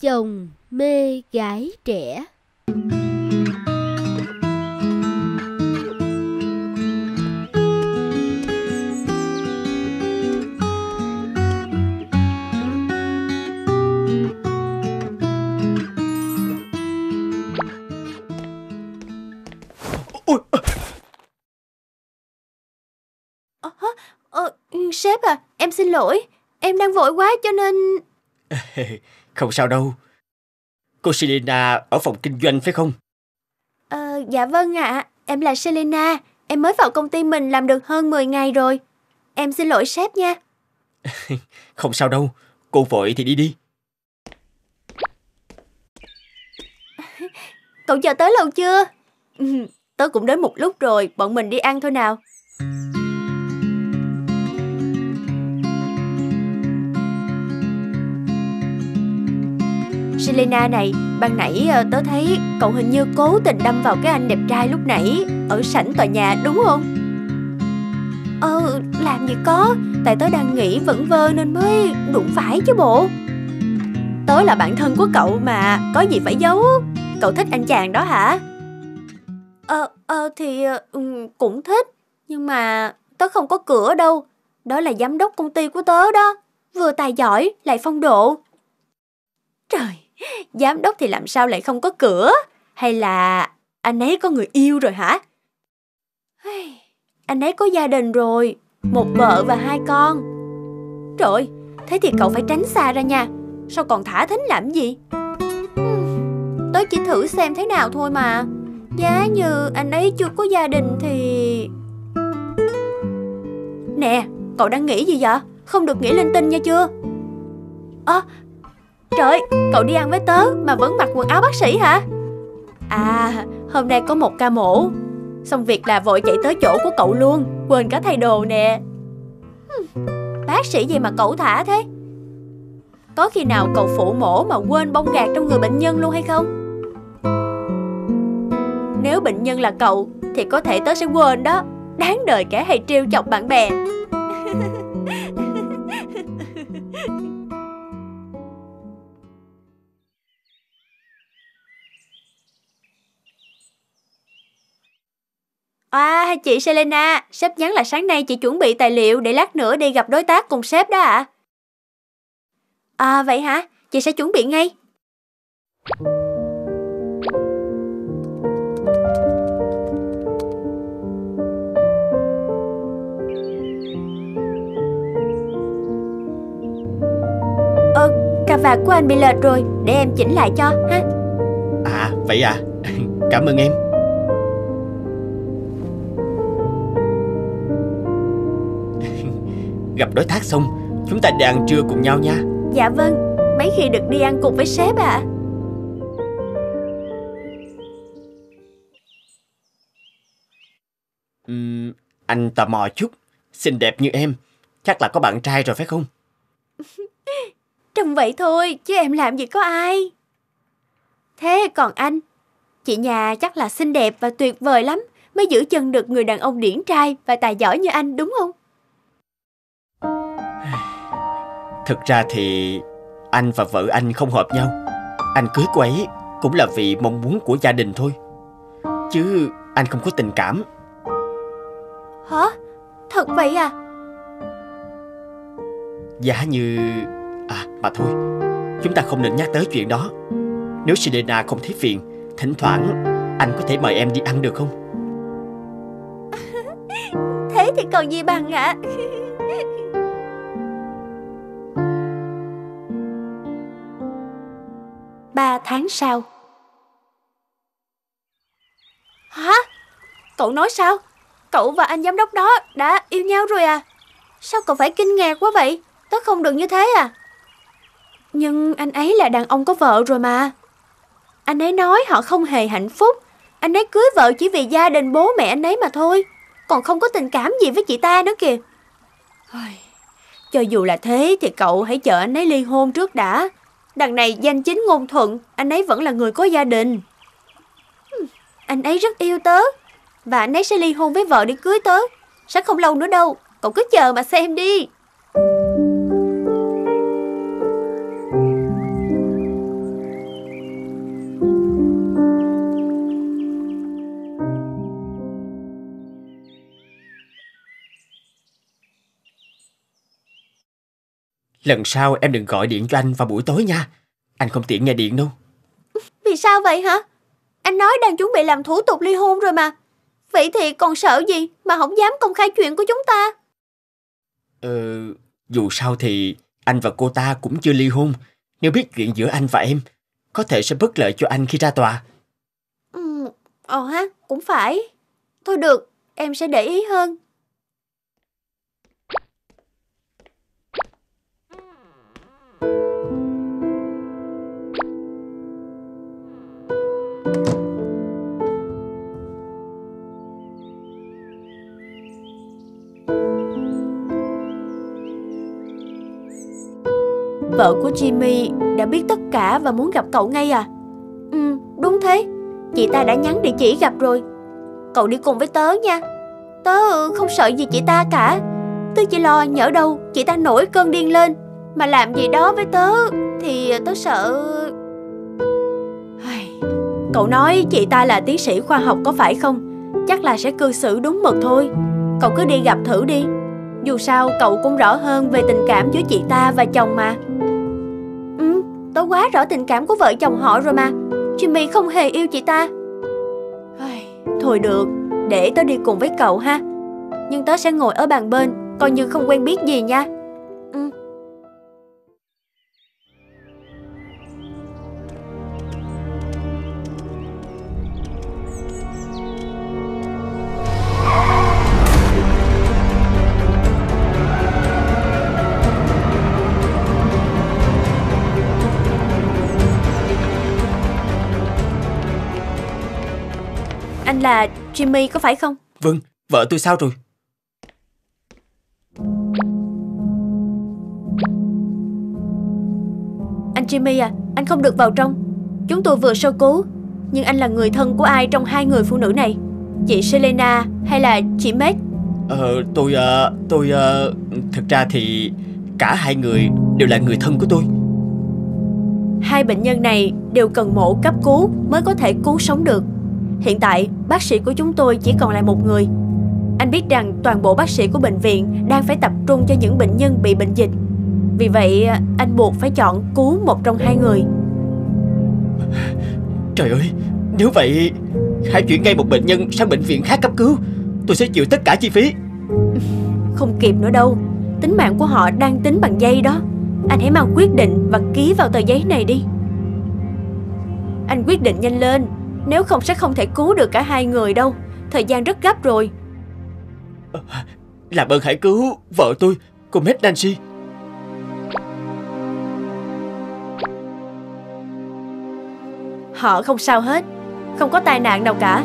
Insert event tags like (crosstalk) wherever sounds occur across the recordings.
Chồng mê gái trẻ. Ôi, Ờ, ờ, sếp à, em xin lỗi. Em đang vội quá cho nên... không sao đâu. Cô Selena ở phòng kinh doanh phải không? Ờ, dạ vâng ạ, em là Selena. Em mới vào công ty mình làm được hơn 10 ngày rồi. Em xin lỗi sếp nha. (laughs) Không sao đâu. Cô vội thì đi đi. Cậu chờ tới lâu chưa? Ừ, (laughs) tớ cũng đến một lúc rồi, bọn mình đi ăn thôi nào. Elena này, ban nãy ờ, tớ thấy cậu hình như cố tình đâm vào cái anh đẹp trai lúc nãy ở sảnh tòa nhà đúng không? Ờ, làm gì có, tại tớ đang nghĩ vẩn vơ nên mới đụng phải chứ bộ. Tớ là bạn thân của cậu mà, có gì phải giấu. Cậu thích anh chàng đó hả? Ờ, ờ thì ờ, cũng thích, nhưng mà tớ không có cửa đâu. Đó là giám đốc công ty của tớ đó, vừa tài giỏi lại phong độ. Trời, (laughs) giám đốc thì làm sao lại không có cửa? Hay là anh ấy có người yêu rồi hả? Anh ấy có gia đình rồi, một vợ và hai con. Trời thế thì cậu phải tránh xa ra nha. Sao còn thả thính làm gì? Tôi Tớ chỉ thử xem thế nào thôi mà. Giá như anh ấy chưa có gia đình thì... Nè, cậu đang nghĩ gì vậy? Không được nghĩ linh tinh nha chưa? Ơ, trời, cậu đi ăn với tớ mà vẫn mặc quần áo bác sĩ hả? À, hôm nay có một ca mổ. Xong việc là vội chạy tới chỗ của cậu luôn, quên cả thay đồ nè. Bác sĩ gì mà cậu thả thế? Có khi nào cậu phụ mổ mà quên bông gạc trong người bệnh nhân luôn hay không? Nếu bệnh nhân là cậu Thì có thể tớ sẽ quên đó Đáng đời kẻ hay trêu chọc bạn bè À chị Selena Sếp nhắn là sáng nay chị chuẩn bị tài liệu Để lát nữa đi gặp đối tác cùng sếp đó ạ à? À vậy hả Chị sẽ chuẩn bị ngay Ờ, cà vạt của anh bị lệch rồi Để em chỉnh lại cho ha À, vậy à. (laughs) Cảm ơn em. Gặp đối tác xong, chúng ta đi ăn trưa cùng nhau nha. Dạ vâng Mấy khi được đi ăn cùng với sếp ạ Ừm, anh tò mò chút. Xinh đẹp như em, chắc là có bạn trai rồi phải không? (laughs) Trông vậy thôi chứ em làm gì có ai Thế còn anh Chị nhà chắc là xinh đẹp và tuyệt vời lắm Mới giữ chân được người đàn ông điển trai và tài giỏi như anh đúng không? Thực ra thì anh và vợ anh không hợp nhau. Anh cưới cô ấy cũng là vì mong muốn của gia đình thôi. Chứ anh không có tình cảm. Hả? Thật vậy à? Giả như... À mà thôi Chúng ta không nên nhắc tới chuyện đó Nếu Selena không thấy phiền Thỉnh thoảng anh có thể mời em đi ăn được không (laughs) Thế thì còn gì bằng ạ Ba tháng sau Hả? Cậu nói sao? Cậu và anh giám đốc đó đã yêu nhau rồi à? Sao cậu phải kinh ngạc quá vậy? Tớ không được như thế à? Nhưng anh ấy là đàn ông có vợ rồi mà. Anh ấy nói họ không hề hạnh phúc. Anh ấy cưới vợ chỉ vì gia đình bố mẹ anh ấy mà thôi. Còn không có tình cảm gì với chị ta nữa kìa. Cho dù là thế thì cậu hãy chờ anh ấy ly hôn trước đã. Đằng này danh chính ngôn thuận, anh ấy vẫn là người có gia đình. Anh ấy rất yêu tớ. Và anh ấy sẽ ly hôn với vợ để cưới tớ. Sẽ không lâu nữa đâu. Cậu cứ chờ mà xem đi. Lần sau em đừng gọi điện cho anh vào buổi tối nha. Anh không tiện nghe điện đâu. Vì sao vậy hả? Anh nói đang chuẩn bị làm thủ tục ly hôn rồi mà. Vậy thì còn sợ gì mà không dám công khai chuyện của chúng ta? Ờ, dù sao thì anh và cô ta cũng chưa ly hôn. Nếu biết chuyện giữa anh và em, có thể sẽ bất lợi cho anh khi ra tòa. Ừ, ờ ha, cũng phải. Thôi được, em sẽ để ý hơn. Vợ của Jimmy đã biết tất cả và muốn gặp cậu ngay à? Ừ, đúng thế. Chị ta đã nhắn địa chỉ gặp rồi. Cậu đi cùng với tớ nha. Tớ không sợ gì chị ta cả. Tớ chỉ lo nhỡ đâu chị ta nổi cơn điên lên. Mà làm gì đó với tớ thì tớ sợ... Cậu nói chị ta là tiến sĩ khoa học có phải không? Chắc là sẽ cư xử đúng mực thôi. Cậu cứ đi gặp thử đi. Dù sao cậu cũng rõ hơn về tình cảm giữa chị ta và chồng mà. Tớ quá rõ tình cảm của vợ chồng họ rồi mà. Jimmy không hề yêu chị ta. Thôi được, để tớ đi cùng với cậu ha. Nhưng tớ sẽ ngồi ở bàn bên, coi như không quen biết gì nha. Là Jimmy có phải không? Vâng, vợ tôi sao rồi? Anh Jimmy à, anh không được vào trong. Chúng tôi vừa sơ cứu, nhưng anh là người thân của ai trong hai người phụ nữ này? Chị Selena hay là chị Meg? Ờ, tôi, ờ, tôi, ờ, thật ra thì cả hai người đều là người thân của tôi. Hai bệnh nhân này đều cần mổ cấp cứu mới có thể cứu sống được. Hiện tại, bác sĩ của chúng tôi chỉ còn lại một người. Anh biết rằng toàn bộ bác sĩ của bệnh viện đang phải tập trung cho những bệnh nhân bị bệnh dịch. Vì vậy, anh buộc phải chọn cứu một trong hai người. Trời ơi, nếu vậy, hãy chuyển ngay một bệnh nhân sang bệnh viện khác cấp cứu. Tôi sẽ chịu tất cả chi phí. (laughs) Không kịp nữa đâu. Tính mạng của họ đang tính bằng giây đó. Anh hãy mang quyết định và ký vào tờ giấy này đi. Anh quyết định nhanh lên, nếu không sẽ không thể cứu được cả hai người đâu. Thời gian rất gấp rồi. Làm ơn hãy cứu vợ tôi, cô Med Nancy. Họ không sao hết, không có tai nạn nào cả.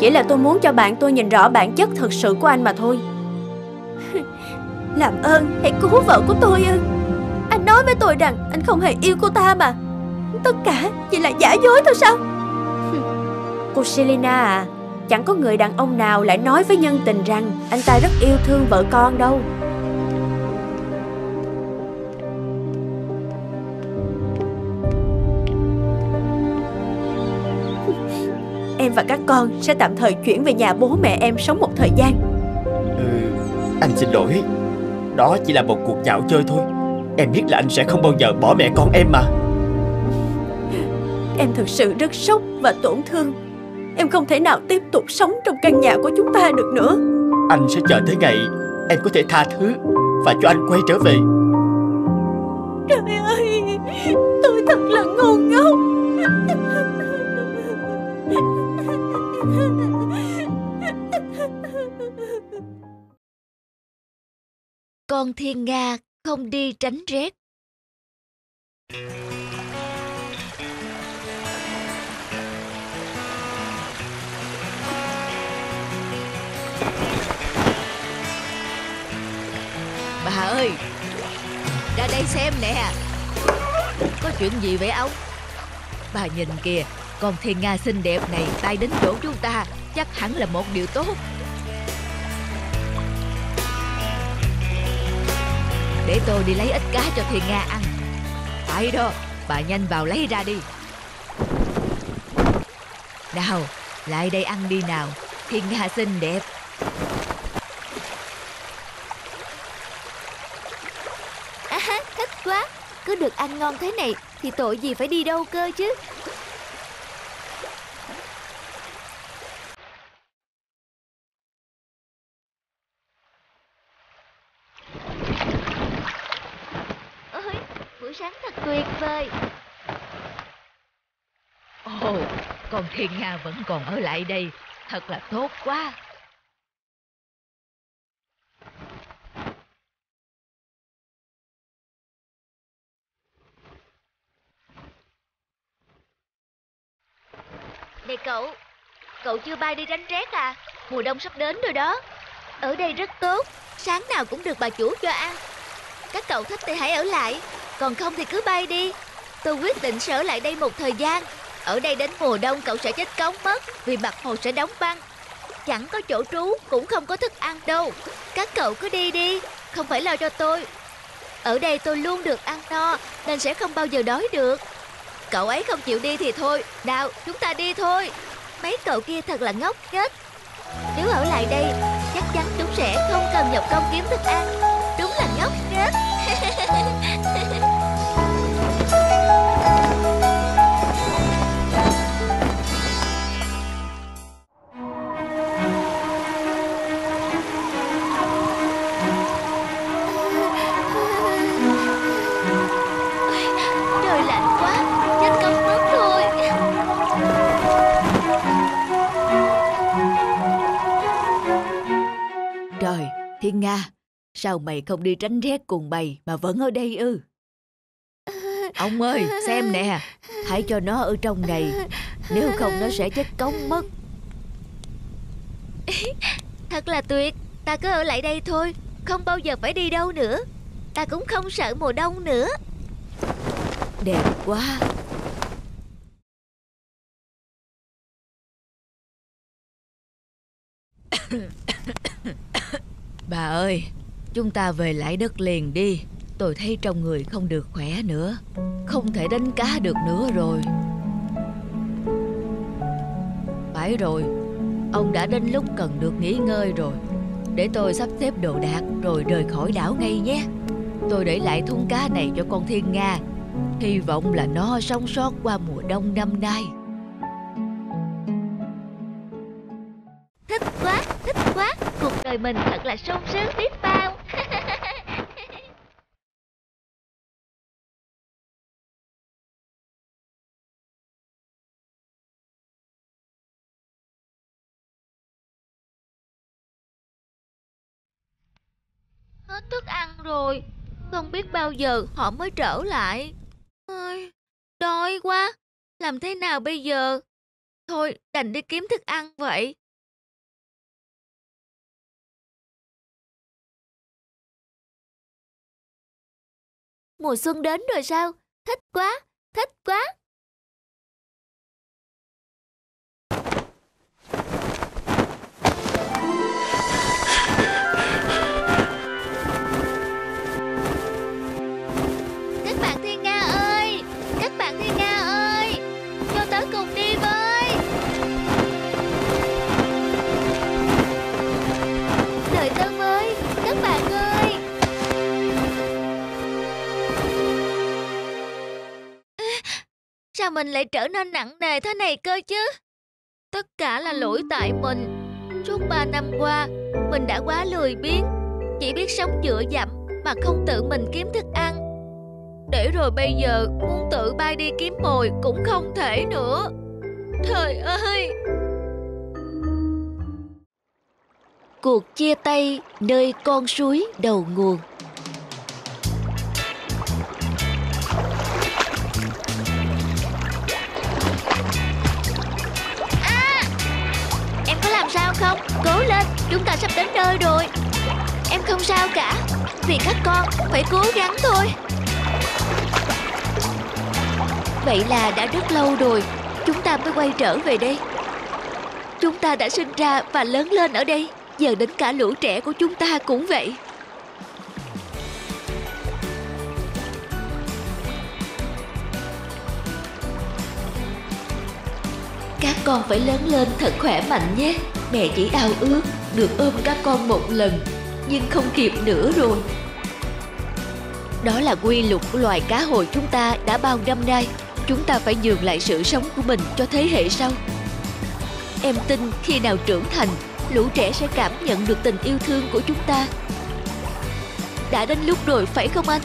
Chỉ là tôi muốn cho bạn tôi nhìn rõ bản chất thực sự của anh mà thôi. (laughs) Làm ơn, hãy cứu vợ của tôi ư. Anh nói với tôi rằng anh không hề yêu cô ta mà. Tất cả chỉ là giả dối thôi sao? Cô Selena à, chẳng có người đàn ông nào lại nói với nhân tình rằng anh ta rất yêu thương vợ con đâu. (laughs) Em và các con sẽ tạm thời chuyển về nhà bố mẹ em sống một thời gian. Ừ, anh xin lỗi. Đó chỉ là một cuộc dạo chơi thôi. Em biết là anh sẽ không bao giờ bỏ mẹ con em mà. Em thực sự rất sốc và tổn thương Em không thể nào tiếp tục sống trong căn nhà của chúng ta được nữa. Anh sẽ chờ tới ngày em có thể tha thứ Và cho anh quay trở về. Trời ơi Tôi thật là ngu ngốc. Con thiên nga không đi tránh rét. Bà ơi. Ra đây xem nè. Có chuyện gì vậy ông? Bà nhìn kìa, Con thiên nga xinh đẹp này tay đến chỗ chúng ta, Chắc hẳn là một điều tốt. Để tôi đi lấy ít cá cho thiên nga ăn. Phải đó, Bà nhanh vào lấy ra đi. Nào, Lại đây ăn đi nào, Thiên nga xinh đẹp À, thích ăn ngon thế này Thì tội gì phải đi đâu cơ chứ Ôi, buổi sáng thật tuyệt vời Ồ, con Thiên Nga vẫn còn ở lại đây. Thật là tốt quá. Này cậu Cậu chưa bay đi tránh rét à? Mùa đông sắp đến rồi đó. Ở đây rất tốt, Sáng nào cũng được bà chủ cho ăn. Các cậu thích thì hãy ở lại, Còn không thì cứ bay đi. Tôi quyết định sẽ ở lại đây một thời gian. Ở đây đến mùa đông cậu sẽ chết cống mất, Vì mặt hồ sẽ đóng băng. Chẳng có chỗ trú, Cũng không có thức ăn đâu. Các cậu cứ đi đi, Không phải lo cho tôi. Ở đây tôi luôn được ăn no, Nên sẽ không bao giờ đói được. Cậu ấy không chịu đi thì thôi. Nào, chúng ta đi thôi. Mấy cậu kia thật là ngốc chết Nếu ở lại đây, Chắc chắn chúng sẽ không cần nhọc công kiếm thức ăn. Thiên Nga, sao mày không đi tránh rét cùng bầy mà vẫn ở đây ư? Ông ơi, xem nè, hãy cho nó ở trong này, nếu không nó sẽ chết cống mất. (laughs) Thật là tuyệt Ta cứ ở lại đây thôi Không bao giờ phải đi đâu nữa Ta cũng không sợ mùa đông nữa Đẹp quá. (coughs) Bà ơi, chúng ta về lại đất liền đi. Tôi thấy trong người không được khỏe nữa. Không thể đánh cá được nữa rồi. Phải rồi, ông đã đến lúc cần được nghỉ ngơi rồi. Để tôi sắp xếp đồ đạc rồi rời khỏi đảo ngay nhé. Tôi để lại thúng cá này cho con Thiên Nga Hy vọng là nó sống sót qua mùa đông năm nay Cuộc mình thật là sung sướng biết bao. (laughs) Hết thức ăn rồi Không biết bao giờ họ mới trở lại. Ôi, Đói quá Làm thế nào bây giờ? Thôi đành đi kiếm thức ăn vậy. Mùa xuân đến rồi sao? Thích quá, thích quá. Mình lại trở nên nặng nề thế này cơ chứ? Tất cả là lỗi tại mình. Suốt ba năm qua, mình đã quá lười biếng, chỉ biết sống dựa dặm mà không tự mình kiếm thức ăn. Để rồi bây giờ muốn tự bay đi kiếm mồi cũng không thể nữa. Trời ơi! Cuộc chia tay nơi con suối đầu nguồn chúng ta sắp đến nơi rồi. Em không sao cả. Vì các con, phải cố gắng thôi. Vậy là đã rất lâu rồi. Chúng ta mới quay trở về đây. Chúng ta đã sinh ra và lớn lên ở đây. Giờ đến cả lũ trẻ của chúng ta cũng vậy. Các con phải lớn lên thật khỏe mạnh nhé. Mẹ chỉ ao ước được ôm các con một lần Nhưng không kịp nữa rồi Đó là quy luật của loài cá hồi chúng ta đã bao năm nay. Chúng ta phải nhường lại sự sống của mình cho thế hệ sau. Em tin khi nào trưởng thành, lũ trẻ sẽ cảm nhận được tình yêu thương của chúng ta. Đã đến lúc rồi phải không anh?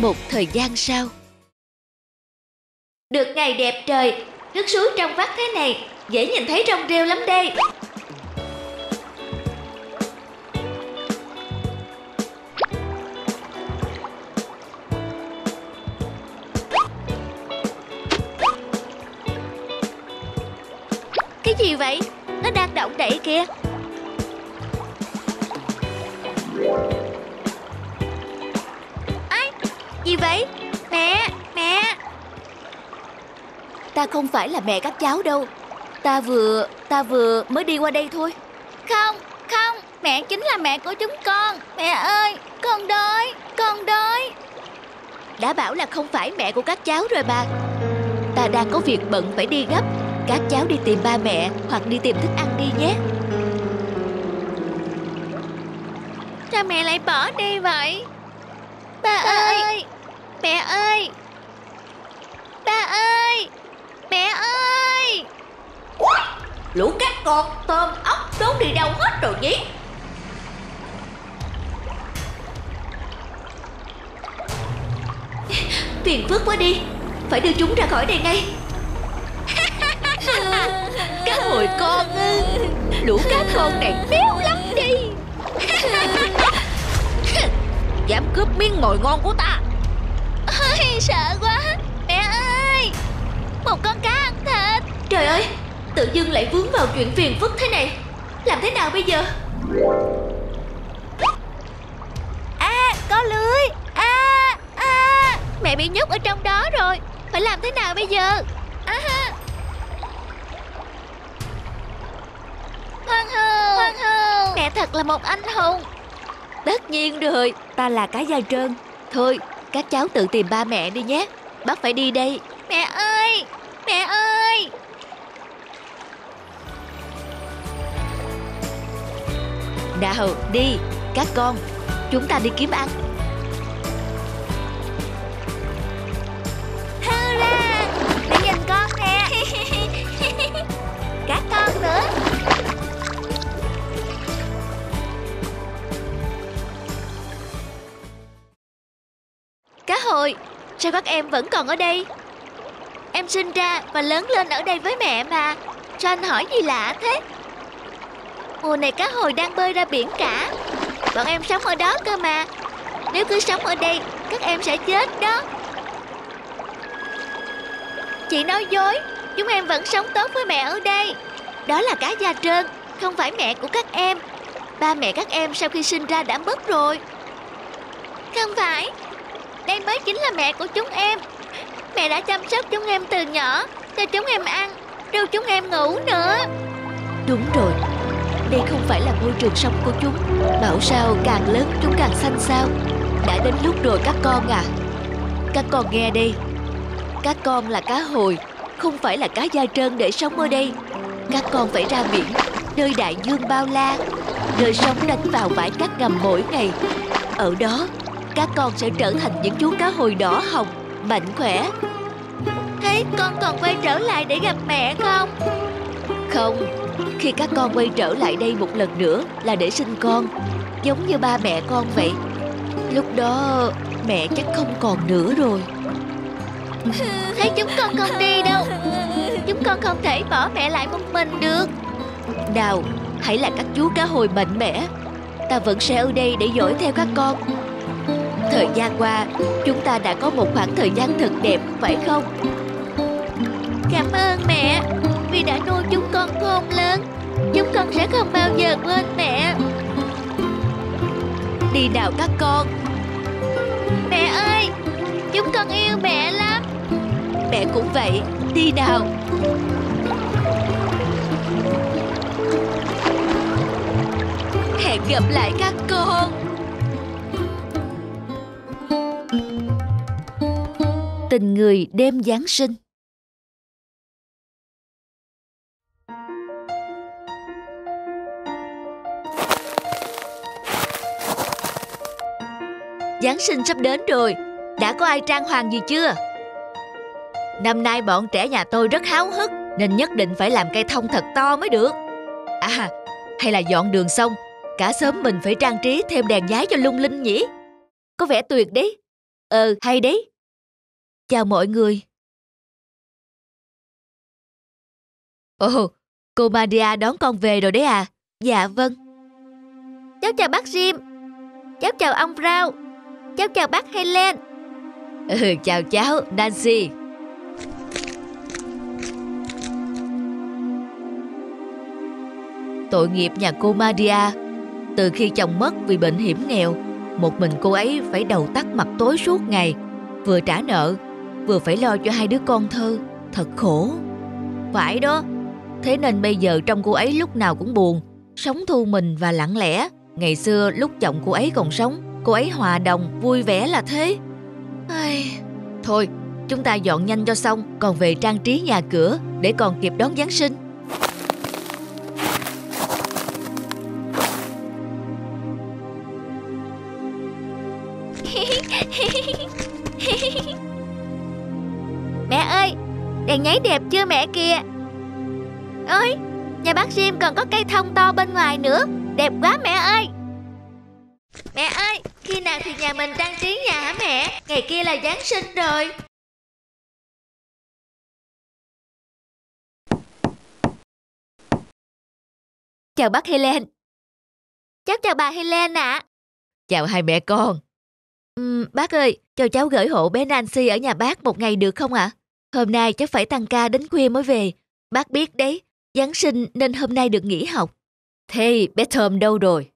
Một thời gian sau Được ngày đẹp trời, nước suối trong vắt thế này, dễ nhìn thấy trong rêu lắm đây. Cái gì vậy? Nó đang động đậy kìa. Ta không phải là mẹ các cháu đâu Ta vừa, ta vừa mới đi qua đây thôi Không, không, mẹ chính là mẹ của chúng con. Mẹ ơi, con đói, con đói. Đã bảo là không phải mẹ của các cháu rồi bà Ta đang có việc bận phải đi gấp Các cháu đi tìm ba mẹ Hoặc đi tìm thức ăn đi nhé Sao mẹ lại bỏ đi vậy? Ba, ơi, mẹ ơi. Ba ơi, mẹ ơi. Lũ cá con, tôm, ốc trốn đi đâu hết rồi nhỉ? (laughs) Phiền phức quá đi. Phải đưa chúng ra khỏi đây ngay. (laughs) Cá hồi con Lũ cá con này béo lắm đi. (laughs) Dám cướp miếng mồi ngon của ta. Ôi, sợ quá. Một con cá ăn thịt. Trời ơi Tự dưng lại vướng vào chuyện phiền phức thế này Làm thế nào bây giờ À, có lưới. À, à. Mẹ bị nhốt ở trong đó rồi. Phải làm thế nào bây giờ? À, ha. Hoàng hậu. Hoàng hậu. Mẹ thật là một anh hùng. Tất nhiên rồi Ta là cá da trơn Thôi các cháu tự tìm ba mẹ đi nhé Bác phải đi đây Mẹ ơi. Mẹ ơi. Nào đi Các con Chúng ta đi kiếm ăn Hurra! Để nhìn con nè. (laughs) Các con nữa. Cá hồi, sao các em vẫn còn ở đây? Em sinh ra và lớn lên ở đây với mẹ mà. Sao anh hỏi gì lạ thế? Mùa này cá hồi đang bơi ra biển cả. Bọn em sống ở đó cơ mà. Nếu cứ sống ở đây, các em sẽ chết đó. Chị nói dối, chúng em vẫn sống tốt với mẹ ở đây. Đó là cá da trơn, không phải mẹ của các em. Ba mẹ các em sau khi sinh ra đã mất rồi. Không phải, đây mới chính là mẹ của chúng em. Mẹ đã chăm sóc chúng em từ nhỏ, cho chúng em ăn, đưa chúng em ngủ nữa. Đúng rồi. Đây không phải là môi trường sống của chúng. Bảo sao càng lớn chúng càng xanh sao Đã đến lúc rồi các con à. Các con nghe đây Các con là cá hồi Không phải là cá da trơn để sống ở đây. Các con phải ra biển Nơi đại dương bao la. Nơi sống đánh vào bãi cát ngầm mỗi ngày. Ở đó Các con sẽ trở thành những chú cá hồi đỏ hồng Mạnh khỏe. Thế con còn quay trở lại để gặp mẹ không? Không, khi các con quay trở lại đây một lần nữa là để sinh con Giống như ba mẹ con vậy. Lúc đó mẹ chắc không còn nữa rồi. (laughs) Thế chúng con không đi đâu. Chúng con không thể bỏ mẹ lại một mình được. Nào, hãy là các chú cá hồi mạnh mẽ. Ta vẫn sẽ ở đây để dõi theo các con Thời gian qua, chúng ta đã có một khoảng thời gian thật đẹp, phải không? Cảm ơn mẹ Vì đã nuôi chúng con khôn lớn. Chúng con sẽ không bao giờ quên mẹ. Đi nào các con. Mẹ ơi Chúng con yêu mẹ lắm. Mẹ cũng vậy, đi nào. Hẹn gặp lại các con. Tình người đêm Giáng sinh. Giáng sinh sắp đến rồi. Đã có ai trang hoàng gì chưa? Năm nay bọn trẻ nhà tôi rất háo hức, Nên nhất định phải làm cây thông thật to mới được. À hay là dọn đường xong, Cả xóm mình phải trang trí thêm đèn nhái cho lung linh nhỉ? Có vẻ tuyệt đấy. Ờ hay đấy. Chào mọi người. Ồ cô Maria đón con về rồi đấy à? Dạ vâng. Cháu chào bác Jim. Cháu chào ông Rao. Cháu chào bác Helen. (laughs) Ừ chào cháu Nancy. Tội nghiệp nhà cô Maria. Từ khi chồng mất vì bệnh hiểm nghèo Một mình cô ấy phải đầu tắt mặt tối suốt ngày Vừa trả nợ Vừa phải lo cho hai đứa con thơ. Thật khổ. Phải đó. Thế nên bây giờ trong cô ấy lúc nào cũng buồn Sống thu mình và lặng lẽ. Ngày xưa lúc chồng cô ấy còn sống Cô ấy hòa đồng, vui vẻ là thế. Ai... Thôi, chúng ta dọn nhanh cho xong Còn về trang trí nhà cửa Để còn kịp đón Giáng sinh. Chưa mẹ kìa Ôi, nhà bác Jim còn có cây thông to bên ngoài nữa. Đẹp quá mẹ ơi. Mẹ ơi, khi nào thì nhà mình trang trí nhà hả mẹ? Ngày kia là Giáng sinh rồi. Chào bác Helen. Cháu chào bà Helen ạ. Chào hai mẹ con. Ừm, Bác ơi, cho cháu gửi hộ bé Nancy ở nhà bác một ngày được không ạ? Hôm nay chắc phải tăng ca đến khuya mới về. Bác biết đấy, Giáng sinh nên hôm nay được nghỉ học. Thế bé Thơm đâu rồi?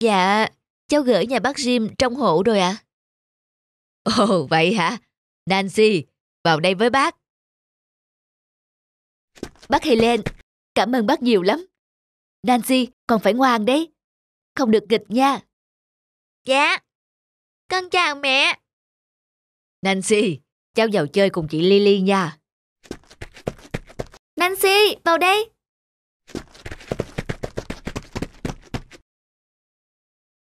Dạ, cháu gửi nhà bác Jim trong hộ rồi ạ. À? Ồ, vậy hả? Nancy, vào đây với bác. Bác Helen, cảm ơn bác nhiều lắm. Nancy, còn phải ngoan đấy. Không được nghịch nha. Dạ. Con chào mẹ. Nancy, cháu vào chơi cùng chị Lily nha. Nancy, vào đây.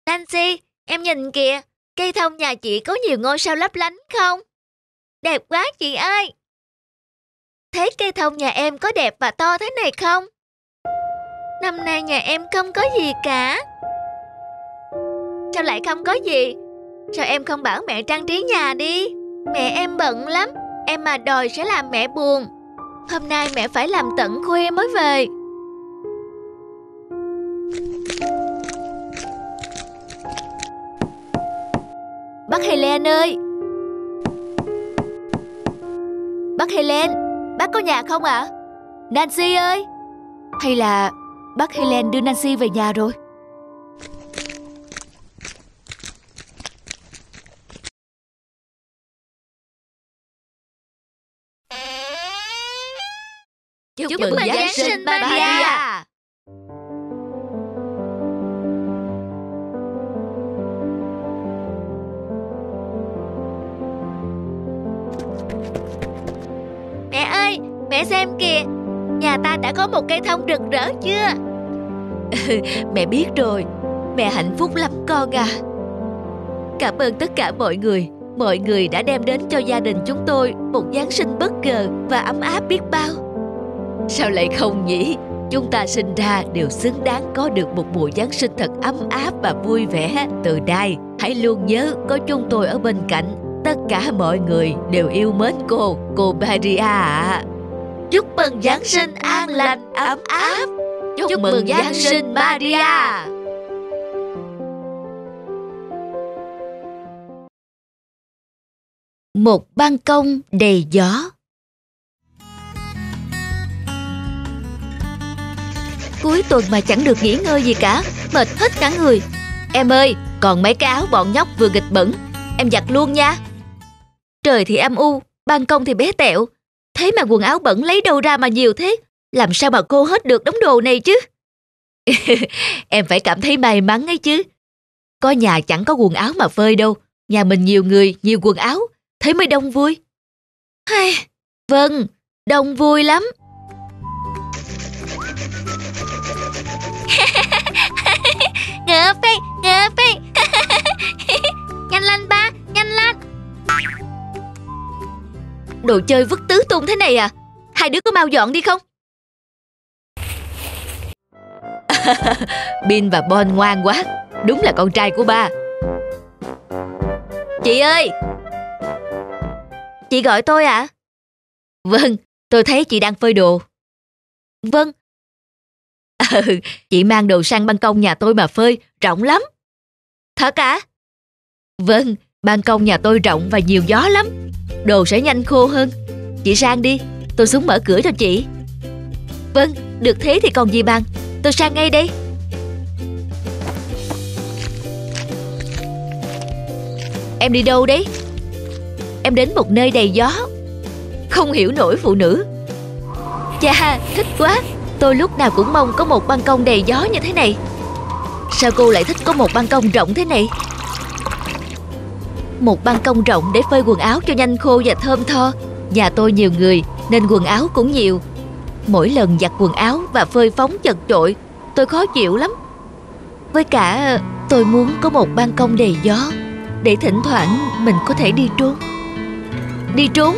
Nancy, em nhìn kìa, cây thông nhà chị có nhiều ngôi sao lấp lánh không? Đẹp quá chị ơi. Thấy cây thông nhà em có đẹp và to thế này không? Năm nay nhà em không có gì cả. Sao lại không có gì? Sao em không bảo mẹ trang trí nhà đi? Mẹ em bận lắm, em mà đòi sẽ làm mẹ buồn. Hôm nay mẹ phải làm tận khuya mới về. Bác Helen ơi! Bác Helen, bác có nhà không ạ? À? Nancy ơi! Hay là bác Helen đưa Nancy về nhà rồi? Chúc, Chúc mừng Giáng sinh Maria! Mẹ ơi, mẹ xem kìa, nhà ta đã có một cây thông rực rỡ chưa? (laughs) mẹ biết rồi, mẹ hạnh phúc lắm con à. Cảm ơn tất cả mọi người, mọi người đã đem đến cho gia đình chúng tôi một Giáng sinh bất ngờ và ấm áp biết bao. Sao lại không nhỉ? Chúng ta sinh ra đều xứng đáng có được một mùa Giáng sinh thật ấm áp và vui vẻ. Từ đây, hãy luôn nhớ có chúng tôi ở bên cạnh. Tất cả mọi người đều yêu mến cô, cô Maria ạ. Chúc mừng Giáng sinh an lành, ấm áp. Chúc, Chúc mừng Giáng sinh Maria. Một ban công đầy gió Cuối tuần mà chẳng được nghỉ ngơi gì cả. Mệt hết cả người. Em ơi còn mấy cái áo bọn nhóc vừa nghịch bẩn. Em giặt luôn nha. Trời thì âm u Ban công thì bé tẹo. Thế mà quần áo bẩn lấy đâu ra mà nhiều thế? Làm sao mà cô hết được đống đồ này chứ? (laughs) Em phải cảm thấy may mắn ấy chứ. Có nhà chẳng có quần áo mà phơi đâu. Nhà mình nhiều người, nhiều quần áo. Thế mới đông vui. Hay, vâng, đông vui lắm. Ngựa phi, ngựa phi. (laughs) nhanh lên ba, nhanh lên. Đồ chơi vứt tứ tung thế này à? Hai đứa có mau dọn đi không? (laughs) Bin và Bon ngoan quá Đúng là con trai của ba Chị ơi Chị gọi tôi ạ à? Vâng Tôi thấy chị đang phơi đồ Vâng (laughs) ừ, Chị mang đồ sang ban công nhà tôi mà phơi Rộng lắm. Thật à? Vâng Ban công nhà tôi rộng và nhiều gió lắm. Đồ sẽ nhanh khô hơn. Chị sang đi Tôi xuống mở cửa cho chị. Vâng Được thế thì còn gì bằng. Tôi sang ngay đây. Em đi đâu đấy? Em đến một nơi đầy gió. Không hiểu nổi phụ nữ. Chà thích quá. Tôi lúc nào cũng mong có một ban công đầy gió như thế này. Sao cô lại thích có một ban công rộng thế này? Một ban công rộng để phơi quần áo cho nhanh khô và thơm tho. Nhà tôi nhiều người, nên quần áo cũng nhiều. Mỗi lần giặt quần áo và phơi phóng chật chội, Tôi khó chịu lắm. Với cả, tôi muốn có một ban công đầy gió, Để thỉnh thoảng mình có thể đi trốn. Đi trốn?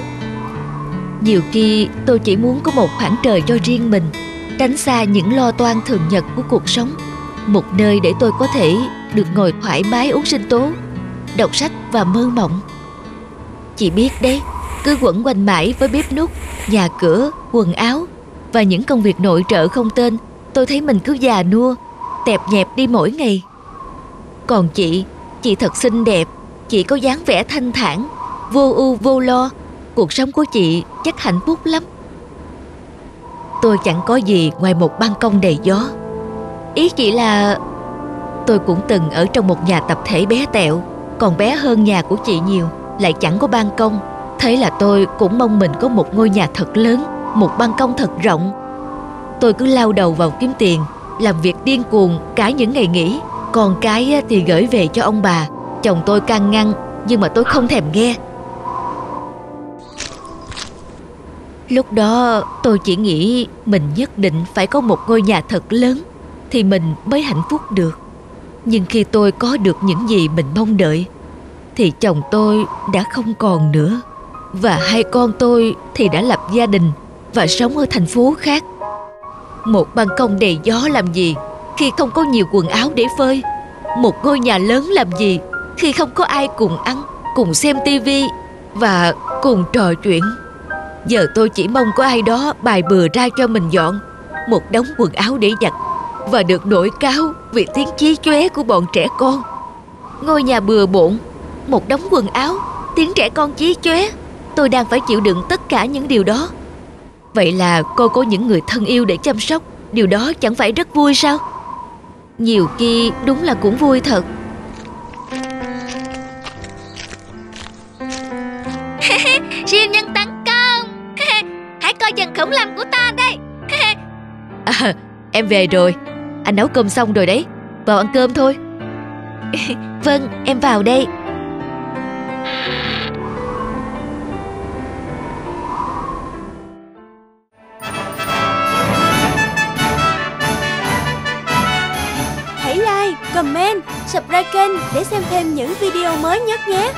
Nhiều khi tôi chỉ muốn có một khoảng trời cho riêng mình Tránh xa những lo toan thường nhật của cuộc sống. Một nơi để tôi có thể được ngồi thoải mái uống sinh tố Đọc sách và mơ mộng. Chị biết đấy Cứ quẩn quanh mãi với bếp nút Nhà cửa, quần áo và những công việc nội trợ không tên tôi thấy mình cứ già nua tẹp nhẹp đi mỗi ngày. Còn chị chị thật xinh đẹp chị có dáng vẻ thanh thản vô ưu vô lo cuộc sống của chị chắc hạnh phúc lắm tôi chẳng có gì ngoài một ban công đầy gió ý chỉ là tôi cũng từng ở trong một nhà tập thể bé tẹo còn bé hơn nhà của chị nhiều lại chẳng có ban công thế là tôi cũng mong mình có một ngôi nhà thật lớn một ban công thật rộng. Tôi cứ lao đầu vào kiếm tiền, làm việc điên cuồng cả những ngày nghỉ. Còn cái thì gửi về cho ông bà. Chồng tôi can ngăn, nhưng mà tôi không thèm nghe. Lúc đó tôi chỉ nghĩ mình nhất định phải có một ngôi nhà thật lớn thì mình mới hạnh phúc được. Nhưng khi tôi có được những gì mình mong đợi thì chồng tôi đã không còn nữa và hai con tôi thì đã lập gia đình và sống ở thành phố khác. Một ban công đầy gió làm gì khi không có nhiều quần áo để phơi? Một ngôi nhà lớn làm gì khi không có ai cùng ăn, cùng xem tivi và cùng trò chuyện? Giờ tôi chỉ mong có ai đó bài bừa ra cho mình dọn một đống quần áo để giặt và được nổi cáo vì tiếng chí chóe của bọn trẻ con. Ngôi nhà bừa bộn, một đống quần áo, tiếng trẻ con chí chóe. Tôi đang phải chịu đựng tất cả những điều đó Vậy là cô có những người thân yêu để chăm sóc Điều đó chẳng phải rất vui sao Nhiều khi đúng là cũng vui thật Hãy khủng long của ta đây. (laughs) À, Em về rồi. Anh nấu cơm xong rồi đấy. Vào ăn cơm thôi. (laughs) Vâng em vào đây. Comment, subscribe kênh để xem thêm những video mới nhất nhé.